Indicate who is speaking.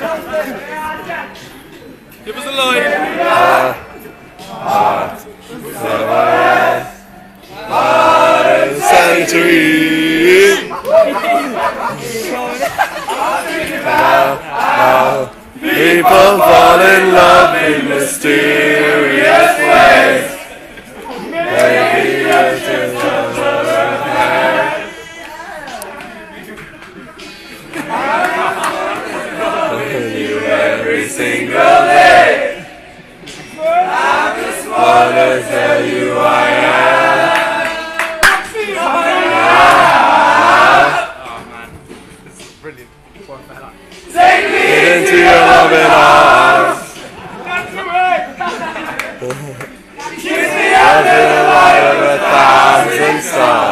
Speaker 1: Give us a line.
Speaker 2: Century. People fall in love in mysterious single day. I just wanna tell you I am.
Speaker 1: Oh man, this is Brilliant.
Speaker 2: am into your loving arms. Kiss me under the light of a thousand stars.